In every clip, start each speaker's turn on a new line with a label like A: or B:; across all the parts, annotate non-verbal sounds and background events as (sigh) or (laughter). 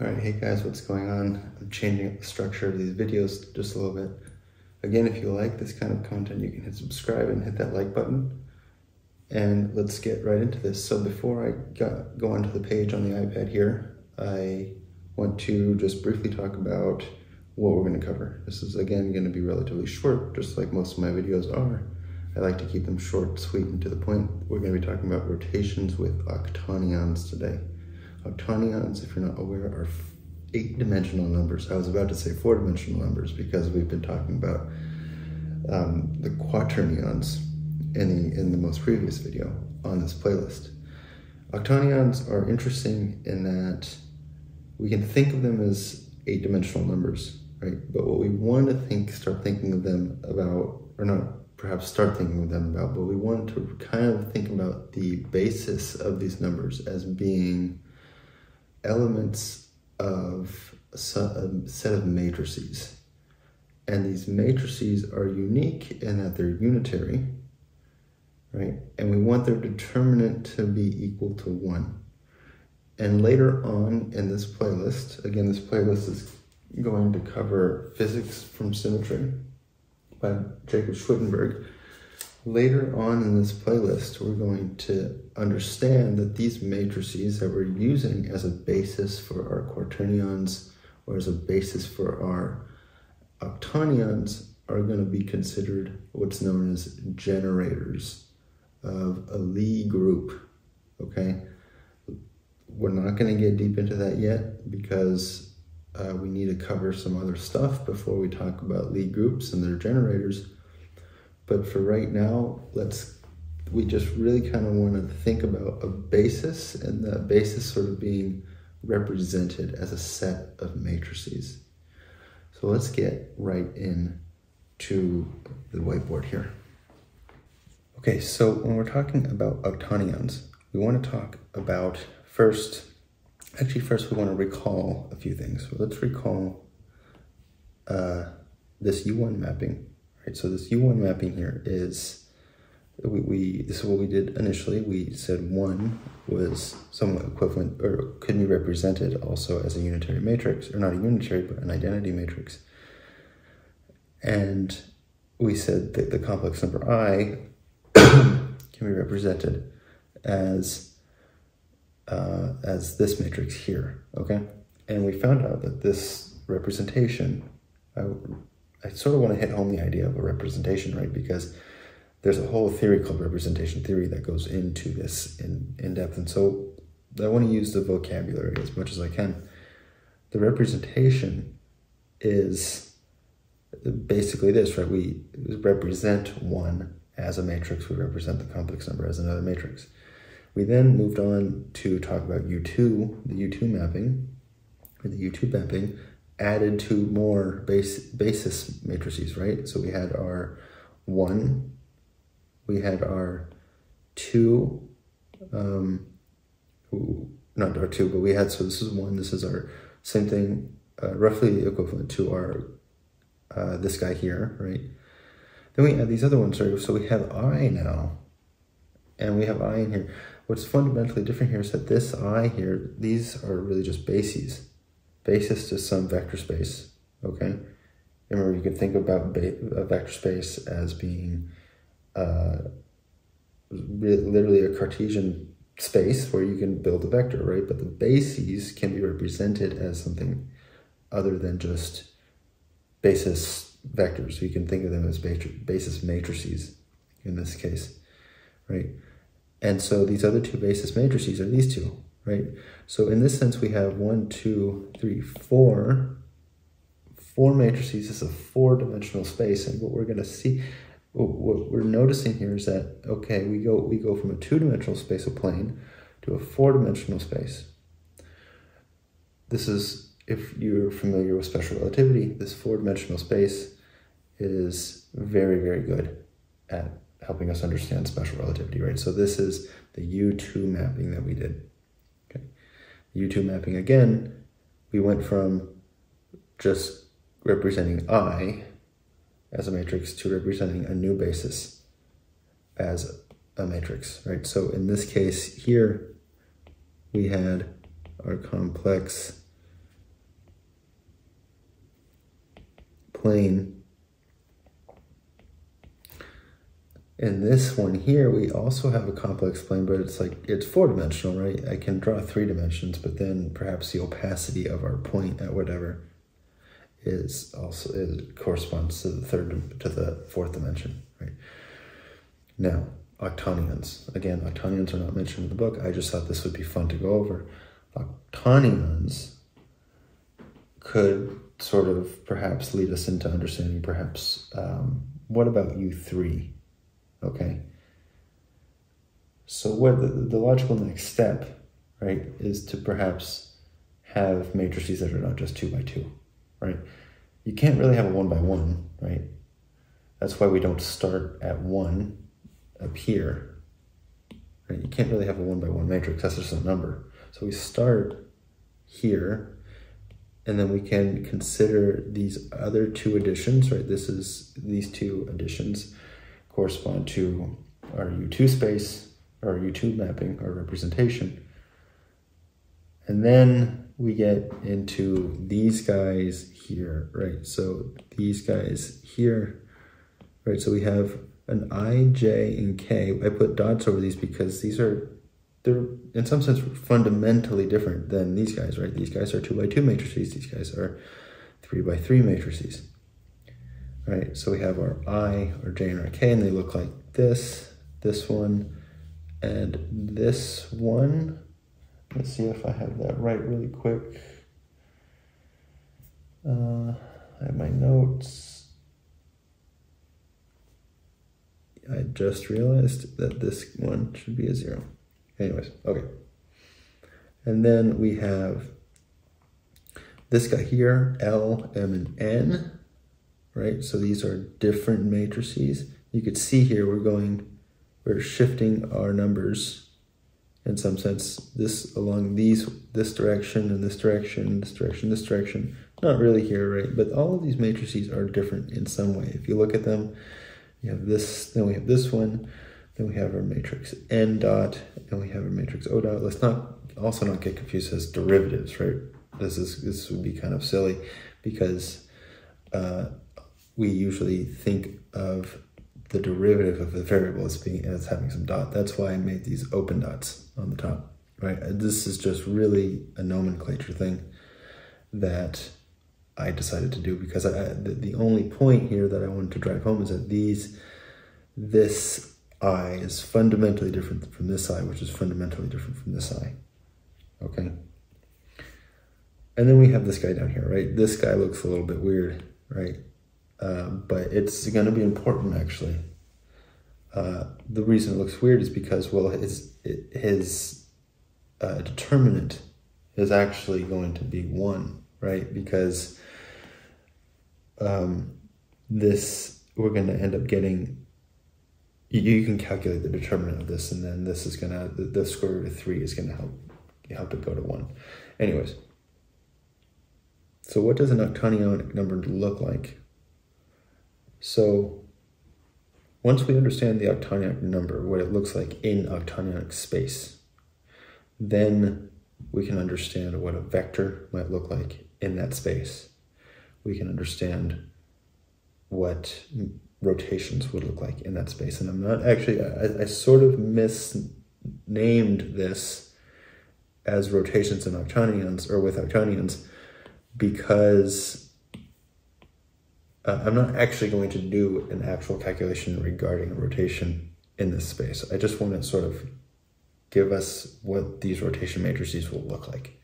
A: All right, hey guys, what's going on? I'm changing up the structure of these videos just a little bit. Again, if you like this kind of content, you can hit subscribe and hit that like button. And let's get right into this. So before I got, go onto the page on the iPad here, I want to just briefly talk about what we're going to cover. This is, again, going to be relatively short, just like most of my videos are. I like to keep them short, sweet, and to the point. We're going to be talking about rotations with octonions today. Octonions, if you're not aware, are eight-dimensional numbers. I was about to say four-dimensional numbers because we've been talking about um, the quaternions in the, in the most previous video on this playlist. Octonions are interesting in that we can think of them as eight-dimensional numbers, right? But what we want to think, start thinking of them about, or not perhaps start thinking of them about, but we want to kind of think about the basis of these numbers as being elements of a set of matrices. And these matrices are unique in that they're unitary, right? And we want their determinant to be equal to one. And later on in this playlist, again, this playlist is going to cover physics from symmetry by Jakob Schwichtenberg. Later on in this playlist, we're going to understand that these matrices that we're using as a basis for our quaternions or as a basis for our octonions are going to be considered what's known as generators of a Lie group, okay? We're not going to get deep into that yet because uh, we need to cover some other stuff before we talk about Lie groups and their generators. But for right now, let's we just really kind of want to think about a basis and that basis sort of being represented as a set of matrices. So let's get right in to the whiteboard here. Okay, so when we're talking about octonions, we want to talk about first, actually first we want to recall a few things. So let's recall uh, this U1 mapping right? So this U1 mapping here is, we, we, this is what we did initially. We said one was somewhat equivalent or could be represented also as a unitary matrix, or not a unitary, but an identity matrix. And we said that the complex number i (coughs) can be represented as uh, as this matrix here, okay? And we found out that this representation, I I sort of want to hit home the idea of a representation, right? Because there's a whole theory called representation theory that goes into this in, in depth. And so I want to use the vocabulary as much as I can. The representation is basically this, right? We represent one as a matrix. We represent the complex number as another matrix. We then moved on to talk about U2, the U2 mapping, or the U2 mapping, added two more base, basis matrices, right? So we had our one, we had our two, um, not our two, but we had, so this is one, this is our same thing, uh, roughly equivalent to our, uh, this guy here, right? Then we add these other ones, right? So we have I now, and we have I in here. What's fundamentally different here is that this I here, these are really just bases basis to some vector space, okay? Remember, you can think about a vector space as being uh, literally a Cartesian space where you can build a vector, right? But the bases can be represented as something other than just basis vectors. You can think of them as basis matrices in this case, right? And so these other two basis matrices are these two, right? So in this sense, we have one, two, three, four, four matrices is a four-dimensional space, and what we're going to see, what we're noticing here is that okay, we go we go from a two-dimensional space, a plane, to a four-dimensional space. This is if you're familiar with special relativity, this four-dimensional space is very very good at helping us understand special relativity, right? So this is the U2 mapping that we did. U2 mapping again, we went from just representing I as a matrix to representing a new basis as a matrix, right? So in this case here, we had our complex plane In this one here, we also have a complex plane, but it's like, it's four-dimensional, right? I can draw three dimensions, but then perhaps the opacity of our point at whatever is also, it corresponds to the third, to the fourth dimension, right? Now, octonions. Again, octonions are not mentioned in the book. I just thought this would be fun to go over. Octonions could sort of perhaps lead us into understanding perhaps um, what about U3? Okay. So what the, the logical next step, right, is to perhaps have matrices that are not just two by two, right? You can't really have a one by one, right? That's why we don't start at one up here. Right? You can't really have a one by one matrix, that's just a number. So we start here, and then we can consider these other two additions, right? This is, these two additions correspond to our U2 space, our U2 mapping, our representation. And then we get into these guys here, right? So these guys here, right? So we have an I, J, and K. I put dots over these because these are, they're in some sense fundamentally different than these guys, right? These guys are two by two matrices. These guys are three by three matrices. Right, so we have our I, our J, and our K, and they look like this, this one, and this one. Let's see if I have that right really quick. Uh, I have my notes. I just realized that this one should be a zero. Anyways, okay. And then we have this guy here, L, M, and N, right? So these are different matrices. You could see here we're going, we're shifting our numbers in some sense, this along these, this direction and this direction, this direction, this direction. Not really here, right? But all of these matrices are different in some way. If you look at them, you have this, then we have this one, then we have our matrix n dot, and we have our matrix o dot. Let's not also not get confused as derivatives, right? This is this would be kind of silly because uh, we usually think of the derivative of the variable as being as having some dot. That's why I made these open dots on the top, right? Uh, this is just really a nomenclature thing that I decided to do because I, the, the only point here that I wanted to drive home is that these, this I is fundamentally different from this I, which is fundamentally different from this I, okay? And then we have this guy down here, right? This guy looks a little bit weird, right? Um, but it's going to be important, actually. Uh, the reason it looks weird is because, well, his, his uh, determinant is actually going to be 1, right? Because um, this, we're going to end up getting, you, you, can calculate the determinant of this, and then this is going to, the, the square root of 3 is going to help, help it go to 1. Anyways, so what does an octonionic number look like? So once we understand the octonionic number, what it looks like in octonionic space, then we can understand what a vector might look like in that space we can understand what rotations would look like in that space. And I'm not actually, I, I sort of misnamed this as rotations in octonions or with octonions because uh, I'm not actually going to do an actual calculation regarding rotation in this space. I just want to sort of give us what these rotation matrices will look like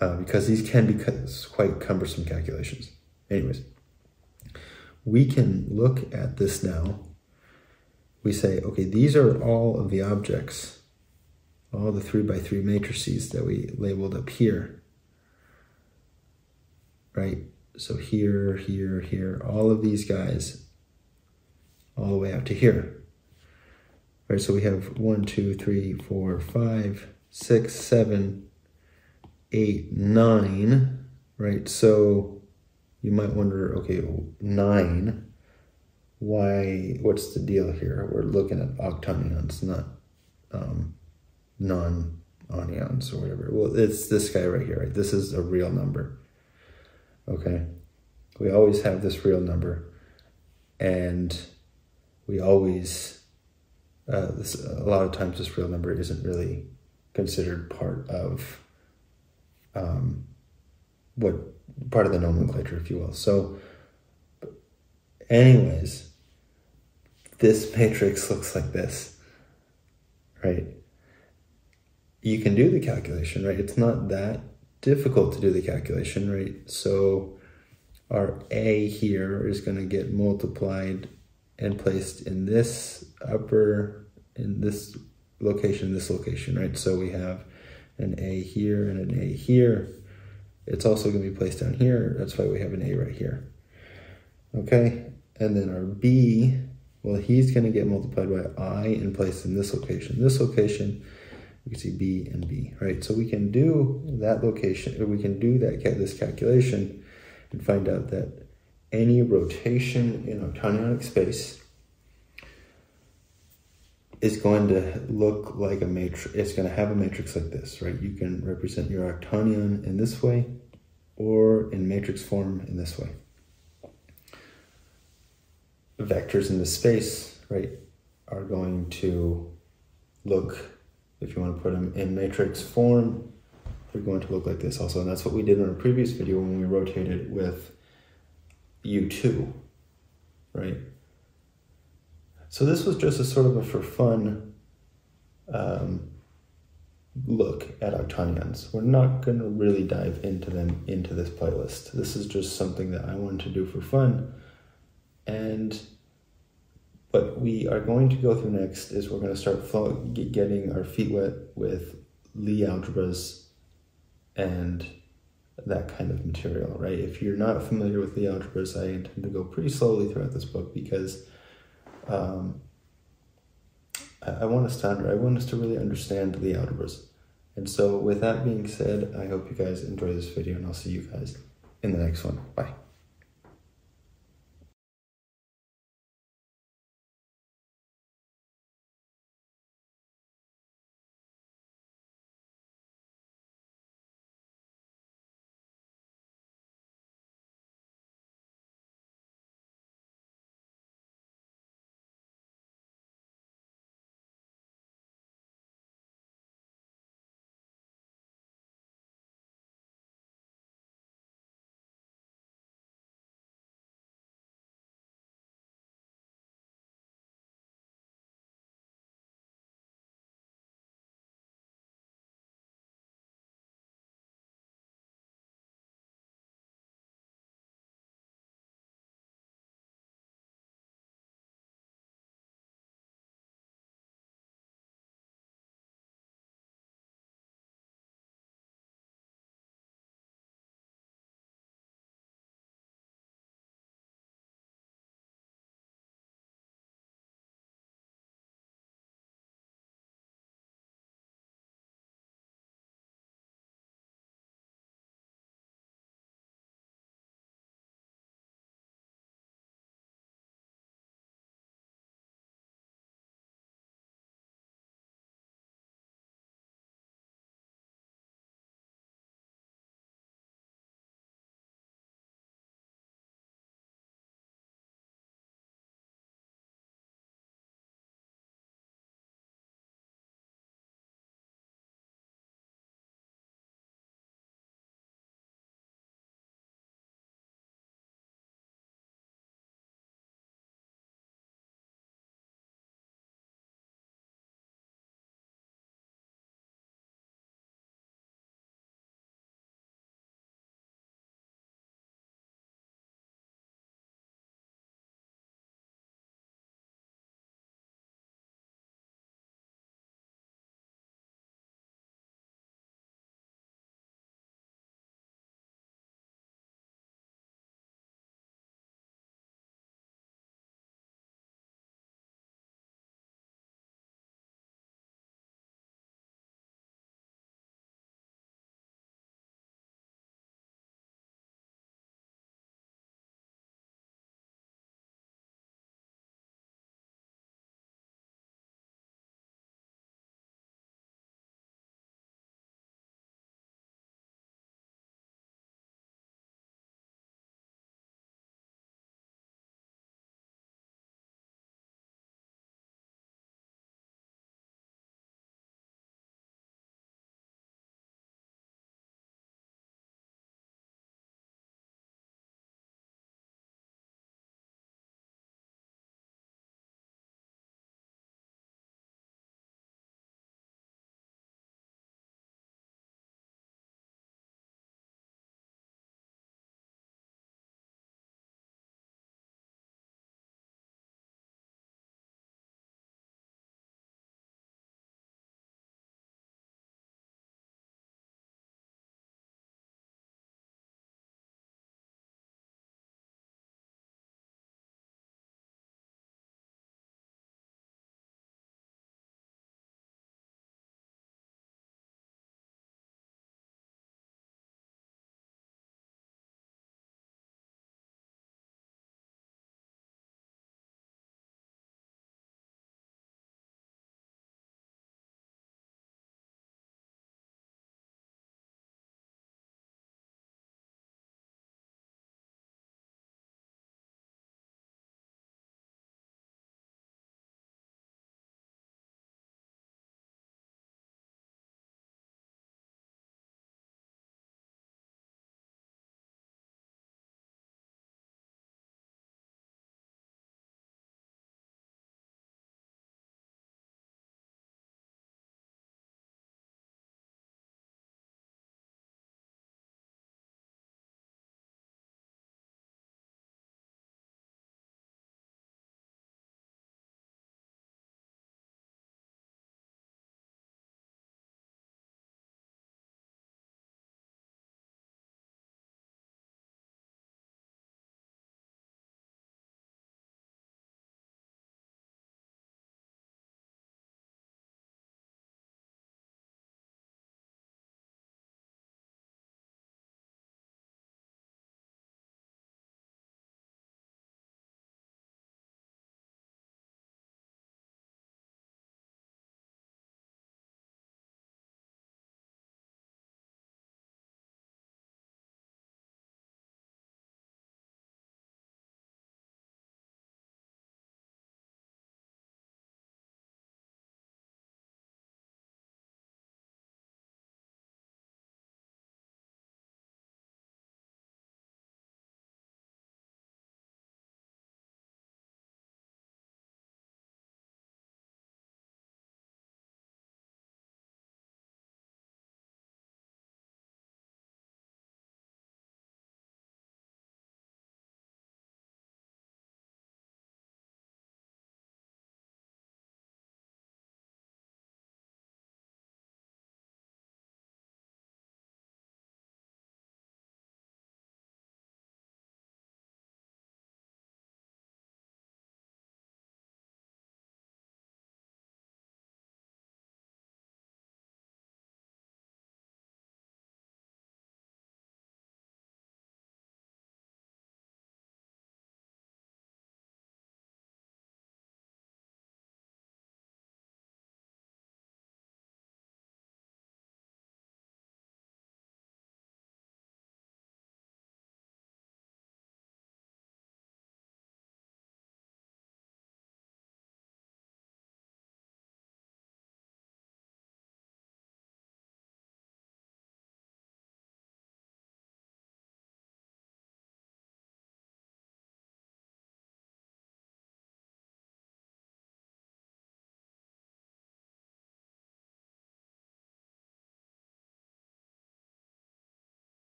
A: uh, because these can be quite cumbersome calculations. Anyways, we can look at this now. We say, okay, these are all of the objects, all the three by three matrices that we labeled up here, right? So here, here, here, all of these guys, all the way out to here. Right, so we have one, two, three, four, five, six, seven, eight, nine, right? So you might wonder, okay, nine, why, what's the deal here? We're looking at octonions, not um, non-onions or whatever. Well, it's this guy right here, right? This is a real number, okay? we always have this real number and we always, uh, this, a lot of times this real number isn't really considered part of um, what part of the nomenclature, if you will. So, anyways, this matrix looks like this, right? You can do the calculation, right? It's not that difficult to do the calculation, right? So our A here is going to get multiplied and placed in this upper, in this location, this location, right? So we have an A here and an A here. It's also going to be placed down here. That's why we have an A right here. Okay, and then our B, well, he's going to get multiplied by I and placed in this location. This location, we can see B and B, right? So we can do that location, or we can do that this calculation and find out that any rotation in octonionic space is going to look like a matrix. It's going to have a matrix like this, right? You can represent your octonion in this way or in matrix form in this way. Vectors in the space, right, are going to look, if you want to put them in matrix form, they're going to look like this also. And that's what we did in a previous video when we rotated with U2, right? So this was just a sort of a for fun um, look at octonions. We're not going to really dive into them into this playlist. This is just something that I wanted to do for fun. And what we are going to go through next is we're going to start getting our feet wet with Lie algebras and that kind of material, right? If you're not familiar with Lie algebras, I intend to go pretty slowly throughout this book because um, I, I, want us to I want us to really understand the algebras. And so with that being said, I hope you guys enjoy this video and I'll see you guys in the next one. Bye.